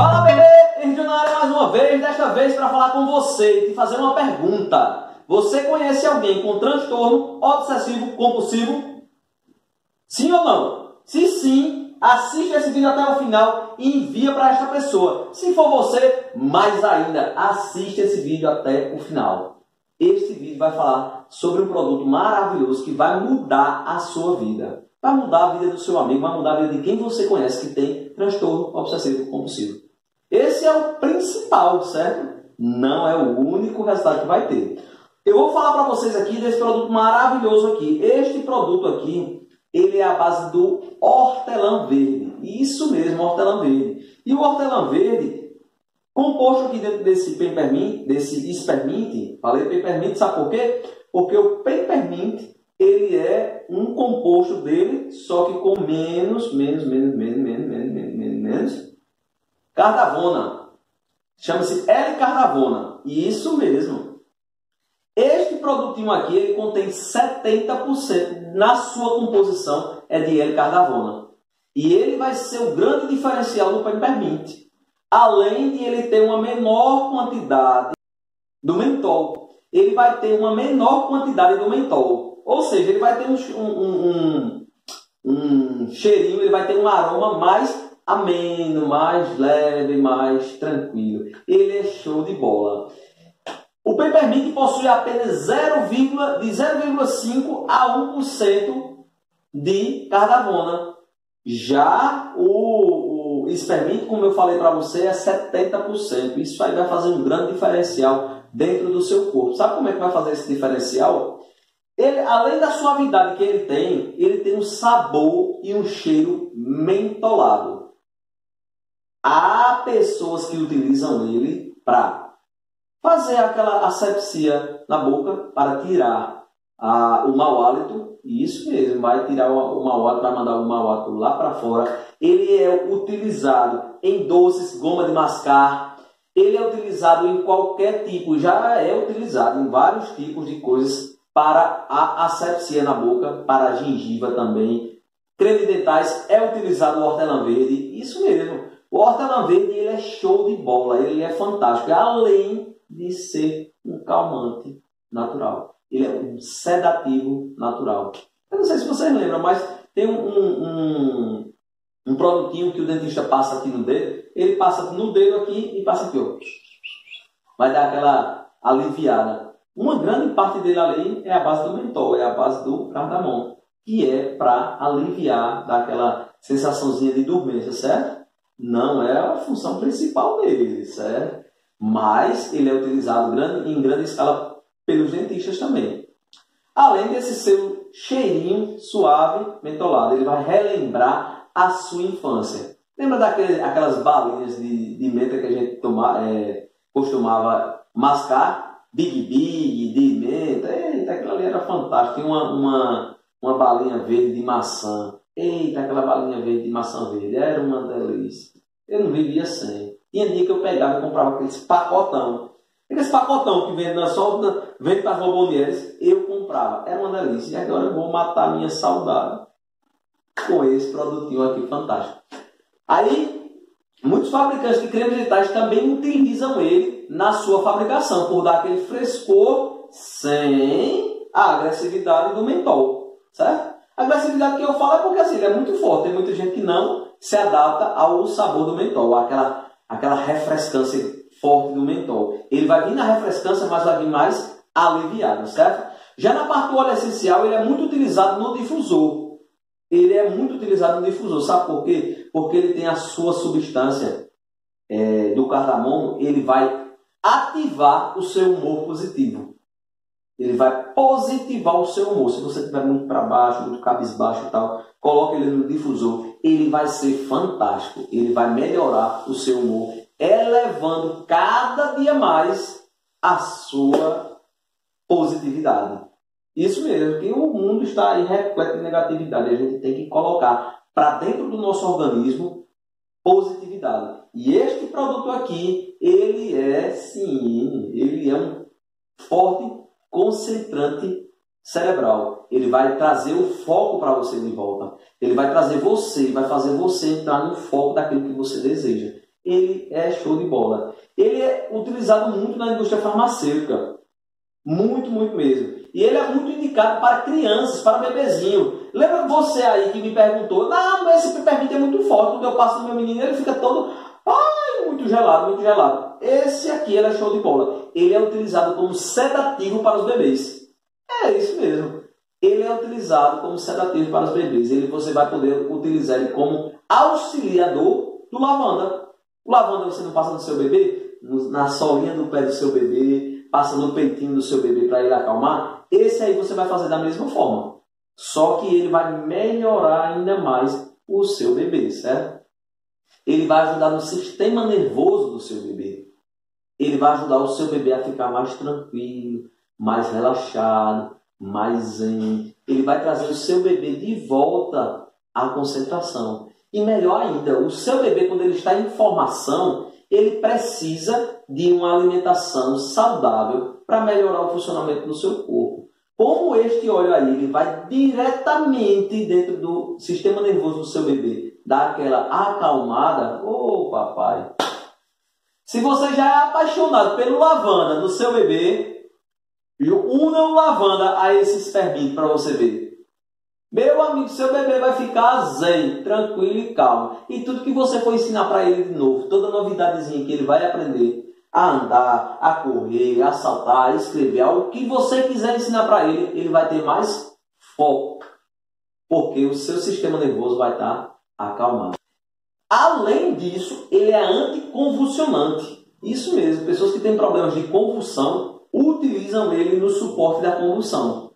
Fala bebê, Regionário mais uma vez, desta vez para falar com você e te fazer uma pergunta. Você conhece alguém com transtorno obsessivo compulsivo? Sim ou não? Se sim, assista esse vídeo até o final e envia para esta pessoa. Se for você, mais ainda, assista esse vídeo até o final. Este vídeo vai falar sobre um produto maravilhoso que vai mudar a sua vida. Vai mudar a vida do seu amigo, vai mudar a vida de quem você conhece que tem transtorno obsessivo compulsivo. Esse é o principal, certo? Não é o único resultado que vai ter. Eu vou falar para vocês aqui desse produto maravilhoso aqui. Este produto aqui, ele é a base do hortelã verde. Isso mesmo, hortelã verde. E o hortelã verde, composto aqui dentro desse peppermint, desse espermint, falei peppermint, sabe por quê? Porque o peppermint, ele é um composto dele, só que com menos, menos, menos, menos, menos, menos, menos, menos, menos cardavona. Chama-se L-cardavona. Isso mesmo. Este produtinho aqui, ele contém 70% na sua composição é de L-cardavona. E ele vai ser o grande diferencial do peppermint. Além de ele ter uma menor quantidade do mentol. Ele vai ter uma menor quantidade do mentol. Ou seja, ele vai ter um, um, um, um cheirinho, ele vai ter um aroma mais ameno, mais leve, mais tranquilo. Ele é show de bola. O peppermint possui apenas 0, de 0,5 a 1% de cardamona. Já o, o espermint, como eu falei para você, é 70%. Isso aí vai fazer um grande diferencial dentro do seu corpo. Sabe como é que vai fazer esse diferencial? Ele, além da suavidade que ele tem, ele tem um sabor e um cheiro mentolado. Há pessoas que utilizam ele para fazer aquela asepsia na boca para tirar a, o mau hálito. Isso mesmo, vai tirar o, o mau hálito, vai mandar o mau hálito lá para fora. Ele é utilizado em doces, goma de mascar. Ele é utilizado em qualquer tipo, já é utilizado em vários tipos de coisas para a asepsia na boca, para a gengiva também. Creme dentais é utilizado o hortelã verde, isso mesmo. O hortelã verde ele é show de bola, ele é fantástico, além de ser um calmante natural. Ele é um sedativo natural. Eu não sei se vocês lembram, mas tem um, um, um, produtinho que o dentista passa aqui no dedo. Ele passa no dedo aqui e passa aqui, ó. Vai dar aquela aliviada. Uma grande parte dele ali é a base do mentol, é a base do cardamom, que é para aliviar, daquela sensaçãozinha de dormência, certo? Não é a função principal dele, certo? Mas ele é utilizado em grande escala pelos dentistas também. Além desse seu cheirinho suave, mentolado, ele vai relembrar a sua infância. Lembra daquelas balinhas de, de menta que a gente toma, é, costumava mascar? Big Big, de menta. Eita, aquilo ali era fantástico. Uma, uma, uma balinha verde de maçã. Eita, aquela balinha verde de maçã verde, era uma delícia. Eu não vivia sem. Tinha dia que eu pegava e comprava aqueles pacotão. Aqueles pacotão que vende na só vende para Robonieres, eu comprava. Era uma delícia. E agora eu vou matar a minha saudade com esse produtinho aqui fantástico. Aí, muitos fabricantes de cremes dentais também utilizam ele na sua fabricação, por dar aquele frescor sem a agressividade do mentol, certo? Agressividade que eu falo é porque assim, ele é muito forte. Tem muita gente que não se adapta ao sabor do mentol, aquela, aquela refrescância forte do mentol. Ele vai vir na refrescância, mas vai vir mais aliviado, certo? Já na parte do óleo essencial, ele é muito utilizado no difusor. Ele é muito utilizado no difusor. Sabe por quê? Porque ele tem a sua substância é, do cardamomo, ele vai ativar o seu humor positivo. Ele vai positivar o seu humor. Se você estiver muito para baixo, muito cabisbaixo e tal, coloque ele no difusor. Ele vai ser fantástico. Ele vai melhorar o seu humor, elevando cada dia mais a sua positividade. Isso mesmo, que o mundo está aí repleto de negatividade. A gente tem que colocar para dentro do nosso organismo positividade. E este produto aqui, ele é sim, ele é um forte concentrante cerebral. Ele vai trazer o foco para você de volta. Ele vai trazer você, vai fazer você entrar no foco daquilo que você deseja. ele é show de bola. Ele é utilizado muito na indústria farmacêutica. Muito, muito mesmo. E ele é muito indicado para crianças, para bebezinho. Lembra você aí que me perguntou? Não, mas esse peppermint é muito forte. Quando eu passo no meu menino, ele fica todo. Ai, muito gelado, muito gelado. Esse aqui é show de bola. Ele é utilizado como sedativo para os bebês. É isso mesmo. Ele é utilizado como sedativo para os bebês. Ele, você vai poder utilizar ele como auxiliador do lavanda. O lavanda você não passa no seu bebê, na solinha do pé do seu bebê, passa no peitinho do seu bebê para ele acalmar. Esse aí você vai fazer da mesma forma. Só que ele vai melhorar ainda mais o seu bebê, certo? Ele vai ajudar no sistema nervoso do seu bebê. Ele vai ajudar o seu bebê a ficar mais tranquilo, mais relaxado, mais zen. Ele vai trazer o seu bebê de volta à concentração. E melhor ainda, o seu bebê, quando ele está em formação, ele precisa de uma alimentação saudável para melhorar o funcionamento do seu corpo. Como este óleo aí ele vai diretamente dentro do sistema nervoso do seu bebê, dar aquela acalmada, ô oh, papai. Se você já é apaixonado pelo lavanda do seu bebê, una o lavanda a esse espermito para você ver. Meu amigo, seu bebê vai ficar zen, tranquilo e calmo. E tudo que você for ensinar para ele de novo, toda novidadezinha que ele vai aprender, a andar, a correr, a saltar, a escrever, o que você quiser ensinar para ele, ele vai ter mais foco. Porque o seu sistema nervoso vai estar acalmado. Além disso, ele é anticonvulsionante. Isso mesmo, pessoas que têm problemas de convulsão utilizam ele no suporte da convulsão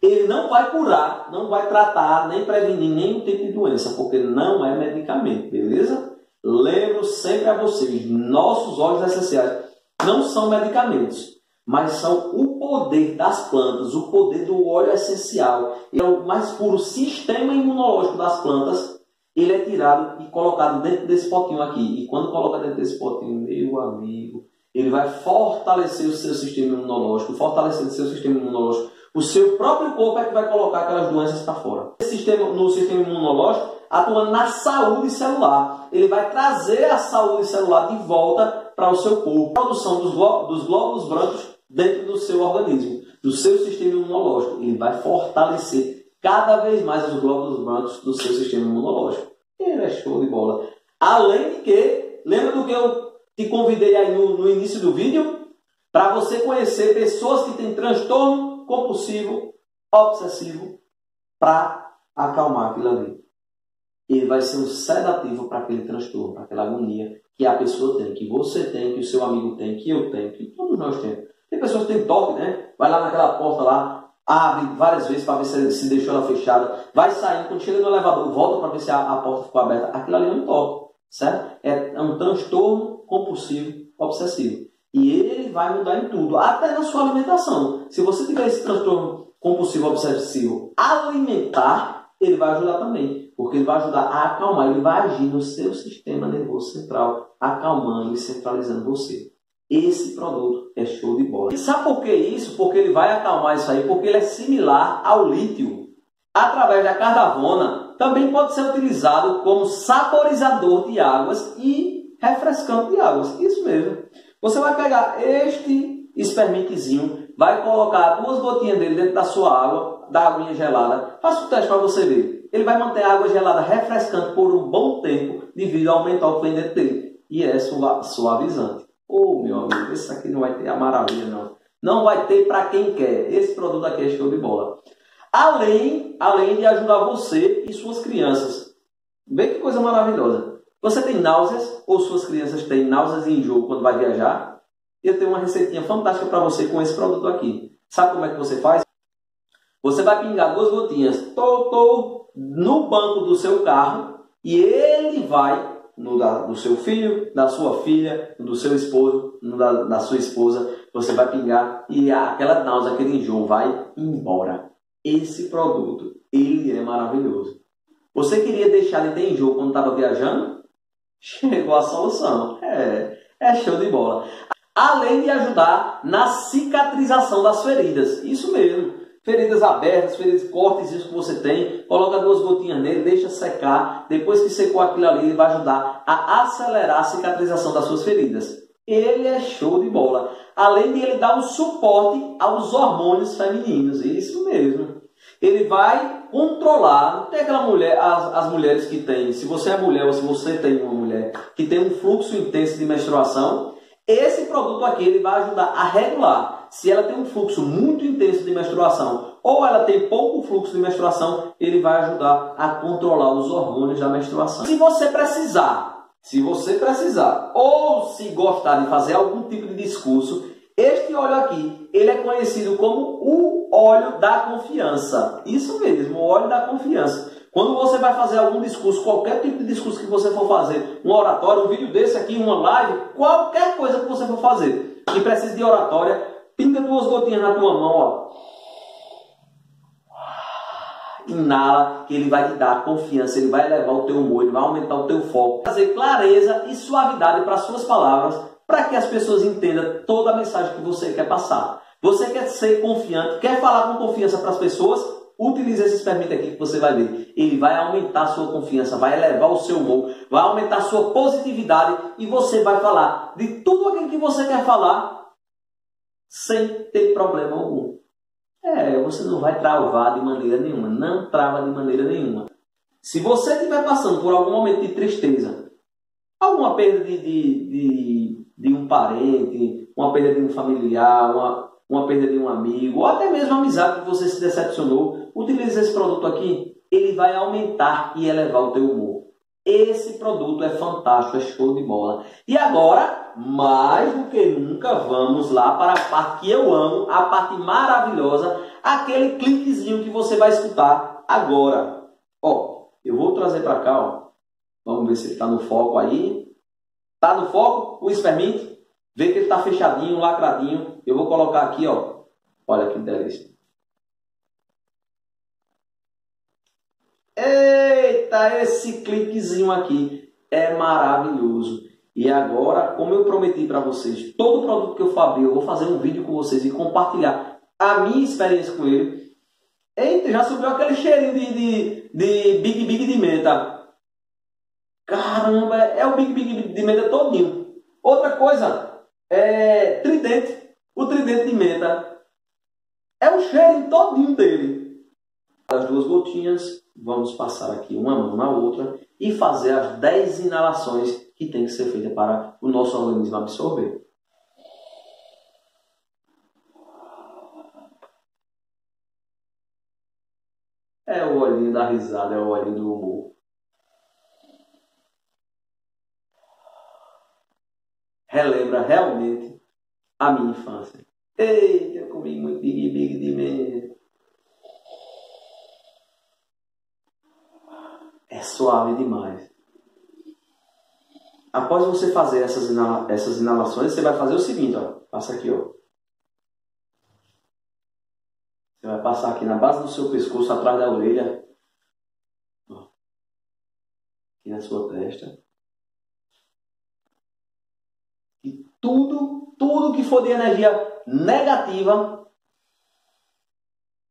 ele não vai curar, não vai tratar, nem prevenir nenhum tipo de doença, porque não é medicamento, beleza? Lembro sempre a vocês, nossos óleos essenciais não são medicamentos, mas são o poder das plantas, o poder do óleo essencial. É o mais puro sistema imunológico das plantas. Ele é tirado e colocado dentro desse potinho aqui. E quando coloca dentro desse potinho, meu amigo, ele vai fortalecer o seu sistema imunológico, fortalecer o seu sistema imunológico o seu próprio corpo é que vai colocar aquelas doenças para fora. Sistema, no sistema imunológico, atuando na saúde celular. Ele vai trazer a saúde celular de volta para o seu corpo. Produção dos, dos glóbulos brancos dentro do seu organismo, do seu sistema imunológico. Ele vai fortalecer cada vez mais os glóbulos brancos do seu sistema imunológico. É show de bola. Além de que, lembra do que eu te convidei aí no, no início do vídeo? Para você conhecer pessoas que têm transtorno compulsivo, obsessivo, para acalmar aquilo ali. Ele vai ser um sedativo para aquele transtorno, para aquela agonia que a pessoa tem, que você tem, que o seu amigo tem, que eu tenho, que todos nós temos. Tem pessoas que têm toque, né? Vai lá naquela porta lá, abre várias vezes para ver se, se deixou ela fechada, vai saindo, quando chega no elevador, volta para ver se a, a, porta ficou aberta. Aquilo ali é um toque, certo? É, é um transtorno compulsivo obsessivo. E ele vai mudar em tudo, até na sua alimentação. Se você tiver esse transtorno compulsivo obsessivo alimentar, ele vai ajudar também. Porque ele vai ajudar a acalmar, ele vai agir no seu sistema nervoso central, acalmando e centralizando você. Esse produto é show de bola. E sabe por que isso? Porque ele vai acalmar isso aí, porque ele é similar ao lítio. Através da cardavona, também pode ser utilizado como saborizador de águas e refrescante de águas. Isso mesmo. Você vai pegar este espermitezinho, vai colocar duas gotinhas dele dentro da sua água, da aguinha gelada. Faça o teste para você ver. Ele vai manter a água gelada refrescante por um bom tempo devido ao mental que vem dentro dele. E é suavizante. Ô oh, meu amigo, esse aqui não vai ter a maravilha não. Não vai ter para quem quer. Esse produto aqui é show de bola. Além, além de ajudar você e suas crianças. Vê que coisa maravilhosa. Você tem náuseas ou suas crianças têm náuseas e enjoo quando vai viajar? Eu tenho uma receitinha fantástica para você com esse produto aqui. Sabe como é que você faz? Você vai pingar duas gotinhas tô, tô, no banco do seu carro e ele vai no da, do seu filho, da sua filha, do seu esposo, no da, da sua esposa. Você vai pingar e aquela náusea, aquele enjoo vai embora. Esse produto, ele é maravilhoso. Você queria deixar de ter enjoo quando estava viajando? chegou a solução. É, é show de bola. Além de ajudar na cicatrização das feridas. Isso mesmo. Feridas abertas, feridas, cortes que você tem, coloca duas gotinhas nele, deixa secar. Depois que secou aquilo ali, ele vai ajudar a acelerar a cicatrização das suas feridas. Ele é show de bola. Além de ele dar um suporte aos hormônios femininos. Isso mesmo. Ele vai controlar. Tem aquela mulher, as, as mulheres que têm, se você é mulher ou se você tem uma mulher que tem um fluxo intenso de menstruação, esse produto aqui ele vai ajudar a regular. Se ela tem um fluxo muito intenso de menstruação ou ela tem pouco fluxo de menstruação, ele vai ajudar a controlar os hormônios da menstruação. Se você precisar, se você precisar ou se gostar de fazer algum tipo de discurso, este óleo aqui, ele é conhecido como o óleo da confiança. Isso mesmo, o óleo da confiança. Quando você vai fazer algum discurso, qualquer tipo de discurso que você for fazer, um oratório, um vídeo desse aqui, uma live, qualquer coisa que você for fazer, que precise de oratória, pinga duas gotinhas na tua mão, ó. Inala, que ele vai te dar confiança, ele vai elevar o teu humor, ele vai aumentar o teu foco, trazer clareza e suavidade para as suas palavras, para que as pessoas entendam toda a mensagem que você quer passar. Você quer ser confiante, quer falar com confiança para as pessoas? Utilize esse experimento aqui que você vai ver. Ele vai aumentar a sua confiança, vai elevar o seu humor, vai aumentar a sua positividade e você vai falar de tudo aquilo que você quer falar sem ter problema algum. É, você não vai travar de maneira nenhuma. Não trava de maneira nenhuma. Se você estiver passando por algum momento de tristeza, alguma perda de, de, de, de um parente, uma perda de um familiar, uma, uma perda de um amigo, ou até mesmo a amizade que você se decepcionou, utilize esse produto aqui, ele vai aumentar e elevar o teu humor. Esse produto é fantástico, é show de bola. E agora, mais do que nunca, vamos lá para a parte que eu amo, a parte maravilhosa, aquele cliquezinho que você vai escutar agora. Ó, eu vou trazer para cá, ó. Vamos ver se ele está no foco aí. Está no foco? O experimente. Vê que ele está fechadinho, lacradinho. Eu vou colocar aqui, ó. Olha que delícia. Eita, esse cliquezinho aqui é maravilhoso. E agora, como eu prometi para vocês, todo produto que eu fabrio, eu vou fazer um vídeo com vocês e compartilhar a minha experiência com ele. Eita, já subiu aquele cheirinho de, de, de Big Big de menta. Caramba, é o Big Big de menta todinho. Outra coisa, é tridente. O tridente de menta é o cheirinho todinho dele. As duas gotinhas, vamos passar aqui uma mão na outra e fazer as 10 inalações que tem que ser feitas para o nosso organismo absorver. É o olhinho da risada, é o olhinho do humor. Relembra realmente a minha infância. Eita, eu comi muito big big de medo. É suave demais. Após você fazer essas, inala essas inalações, você vai fazer o seguinte, ó. Passa aqui, ó. Você vai passar aqui na base do seu pescoço, atrás da orelha. Ó. Aqui na sua testa. E tudo, tudo que for de energia negativa,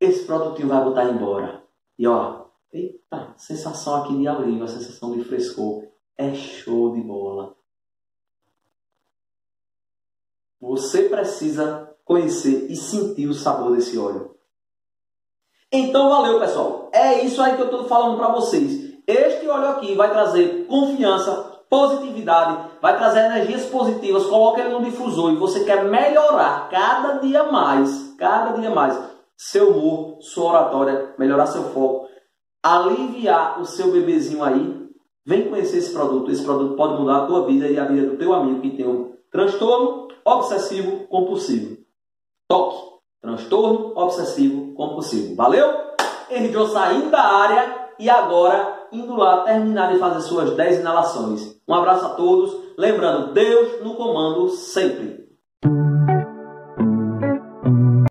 esse produtivo vai botar embora. E ó, eita, sensação aqui de alívio, a sensação de frescor. É show de bola. Você precisa conhecer e sentir o sabor desse óleo. Então valeu, pessoal. É isso aí que eu estou falando para vocês. Este óleo aqui vai trazer confiança, positividade, vai trazer energias positivas. Coloque ele no difusor e você quer melhorar cada dia mais, cada dia mais, seu humor, sua oratória, melhorar seu foco, aliviar o seu bebezinho aí, Vem conhecer esse produto. Esse produto pode mudar a tua vida e a vida do teu amigo que tem um transtorno obsessivo compulsivo. Toque. Transtorno obsessivo compulsivo. Valeu? Henrique saindo da área e agora indo lá terminar de fazer suas 10 inalações. Um abraço a todos. Lembrando, Deus no comando sempre.